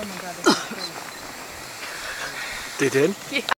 Oh my god, this is. They did? Yeah.